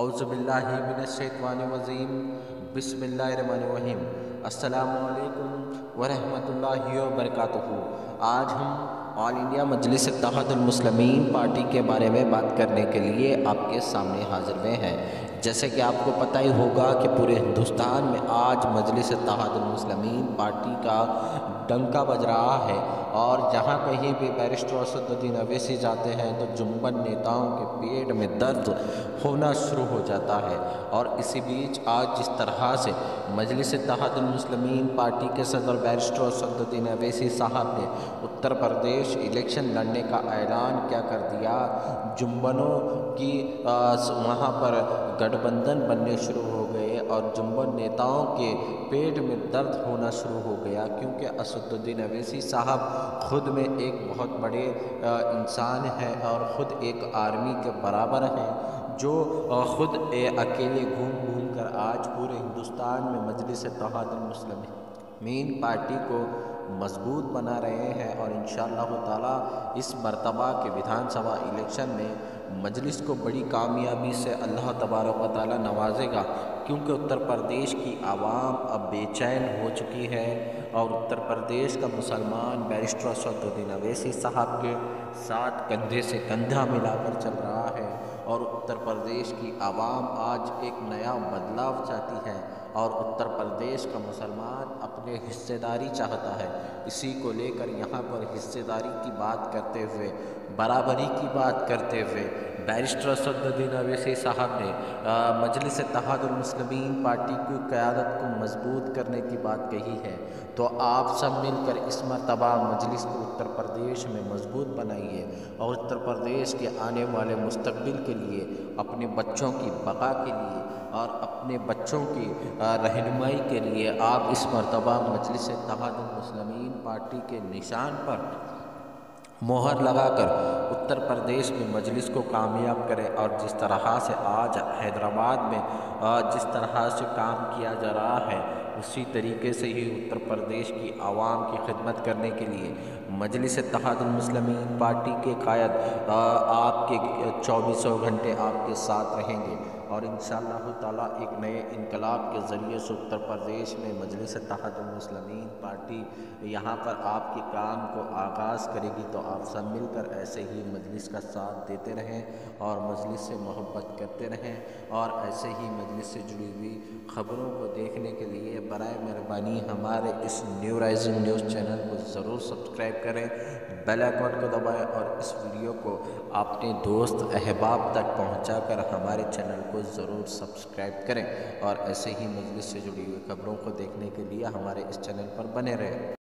अउज़बिल्लिमिनशैतवानवज़ीम बिस्मिल्लाहिर्रहमानिर्रहीम अस्सलामुअलैकुम वरहमतुल्लाहि वबरकातुहू आज हम ऑल इंडिया मजलिस तहदुलमुस्लिमीन पार्टी के बारे में बात करने के लिए आपके सामने हाजिर हुए हैं जैसे कि आपको पता ही होगा कि पूरे हिंदुस्तान में आज मजलिस तहदुलमुस्लिमीन पार्टी का डंका बज रहा है। और जहाँ कहीं भी बैरिस्टर असदुद्दीन अवैसी जाते हैं तो जुम्बन नेताओं के पेट में दर्द होना शुरू हो जाता है। और इसी बीच आज जिस तरह से मजलिस तहदुलमसलमिन पार्टी के सदर बैरिस्टर असदुद्दीन अवैसी साहब ने उत्तर प्रदेश इलेक्शन लड़ने का ऐलान क्या कर दिया? जुम्बनों की वहाँ पर गठबंधन बनने शुरू हो गए और जुम्मन नेताओं के पेट में दर्द होना शुरू हो गया क्योंकि असदुद्दीन अवैसी साहब ख़ुद में एक बहुत बड़े इंसान हैं और ख़ुद एक आर्मी के बराबर हैं, जो ख़ुद अकेले घूम घूम कर आज पूरे हिंदुस्तान में मजलिस तहदुलमसलम मेन पार्टी को मज़बूत बना रहे हैं और इन ताला इस मरतबा के विधानसभा इलेक्शन में मजलिस को बड़ी कामयाबी से अल्लाह तबारक ताली नवाजेगा, क्योंकि उत्तर प्रदेश की आवाम अब बेचैन हो चुकी है और उत्तर प्रदेश का मुसलमान बैरिस्टर असदुद्दीन अवैसी साहब के साथ कंधे से कंधा मिलाकर चल रहा है। और उत्तर प्रदेश की आवाम आज एक नया बदलाव चाहती है और उत्तर प्रदेश का मुसलमान अपने हिस्सेदारी चाहता है। इसी को लेकर यहाँ पर हिस्सेदारी की बात करते हुए, बराबरी की बात करते हुए, बैरिस्टर सदुद्दीन अवैसी साहब ने मजलिस तहादुलमसलमिन पार्टी की क़्यादत को मज़बूत करने की बात कही है। तो आप सब मिलकर इस मरतबा मजलिस को उत्तर प्रदेश में मज़बूत बनाइए और उत्तर प्रदेश के आने वाले मुस्तबिल के लिए, अपने बच्चों की बका के लिए और अपने बच्चों की रहनुमाई के लिए आप इस मरतबा मजलिस तहादुलमसलमिन पार्टी के निशान पर मोहर लगाकर उत्तर प्रदेश में मजलिस को कामयाब करें और जिस तरह से आज हैदराबाद में जिस तरह से काम किया जा रहा है उसी तरीके से ही उत्तर प्रदेश की आवाम की खिदमत करने के लिए मजलिस तहादुलमसलमिन पार्टी के कायद आपके, चौबीसों घंटे आपके साथ रहेंगे। और इन ताला एक नए इनकलाब के ज़रिए से उत्तर प्रदेश में मजलिस तहतमसलमिन पार्टी यहाँ पर आपके काम को आगाज़ करेगी तो आप सब मिलकर ऐसे ही मजलिस का साथ देते रहें और मजलिस से मोहब्बत करते रहें और ऐसे ही मजलिस से जुड़ी हुई ख़बरों को देखने के लिए बर मेहरबानी। हमारे इस न्यू राइजिंग न्यूज़ चैनल को ज़रूर सब्सक्राइब करें बेल आइकॉन को दबाएँ और इस वीडियो को अपने दोस्त अहबाब तक पहुँचा कर हमारे चैनल को ज़रूर सब्सक्राइब करें और ऐसे ही मजलिस से जुड़ी हुई खबरों को देखने के लिए हमारे इस चैनल पर बने रहें।